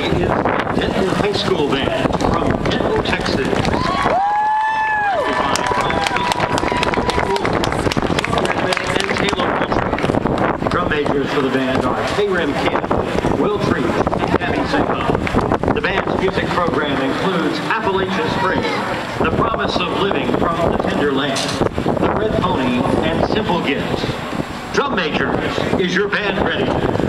is Denton High School Band from Denton, Texas. Drum majors for the band are Hayram Kim, Will Treat, and Abby Sinko. The band's music program includes Appalachian Spring, The Promise of Living from the Tender Land, The Red Pony, and Simple Gifts. Drum majors, is your band ready?